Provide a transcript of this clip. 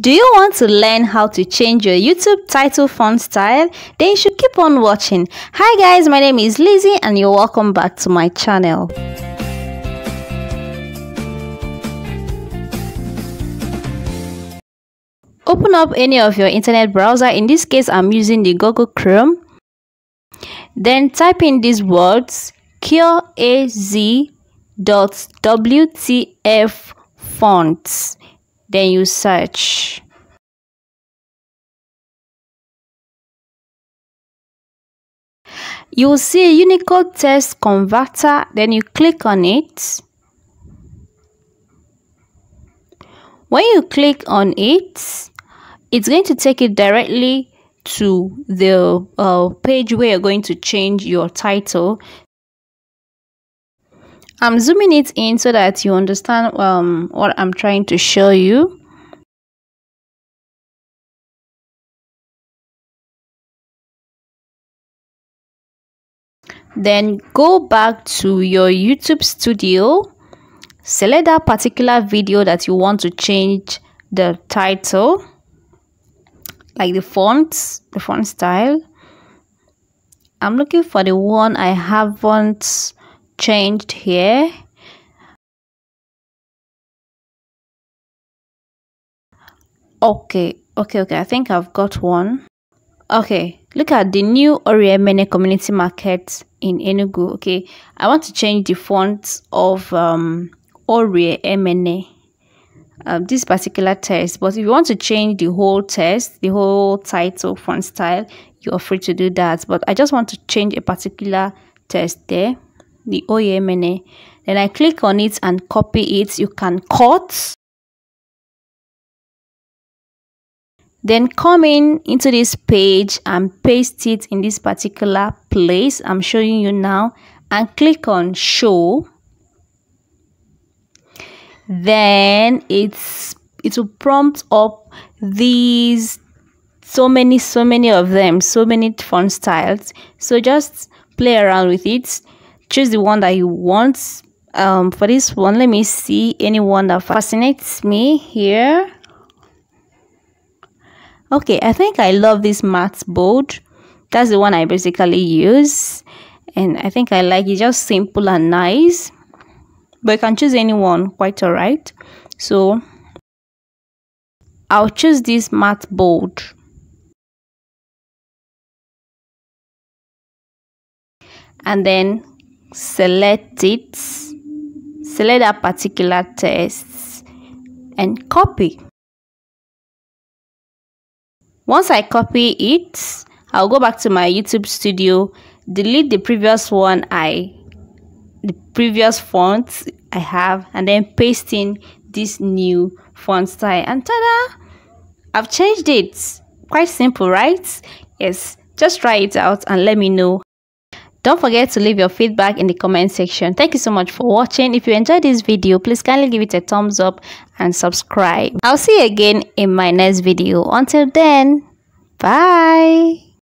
Do you want to learn how to change your YouTube title font style? Then you should keep on watching. Hi guys, my name is Lizzy and you're welcome back to my channel. Open up any of your internet browser. In this case, I'm using the Google Chrome. Then type in these words QAZ.WTF fonts then you search. You will see a Unicode text converter then you click on it. When you click on it it's going to take it directly to the uh, page where you're going to change your title I'm zooming it in so that you understand um, what I'm trying to show you. Then go back to your YouTube studio, select that particular video that you want to change the title, like the fonts, the font style. I'm looking for the one I haven't changed here. Okay okay okay i think i've got one. Okay look at the new Oriemene community market in Enugu okay? I want to change the font of um Oriemene uh, this particular test but if you want to change the whole test the whole title font style you're free to do that but i just want to change a particular test there the OEMNA. Then I click on it and copy it. You can cut. Then come in into this page and paste it in this particular place. I'm showing you now. And click on show. Then it's it will prompt up these so many so many of them so many font styles so just play around with it choose the one that you want um for this one let me see anyone that fascinates me here. Okay i think i love this math bold. That's the one i basically use. And i think i like it just simple and nice. But you can choose anyone quite all right so i'll choose this math bold. And then select it select that particular text and copy. Once I copy it I'll go back to my YouTube studio delete the previous one I the previous font I have and then paste in this new font style and ta-da! I've changed it. Quite simple right? Yes just try it out and let me know don't forget to leave your feedback in the comment section. Thank you so much for watching. If you enjoyed this video, please kindly give it a thumbs up and subscribe. I'll see you again in my next video. Until then, bye.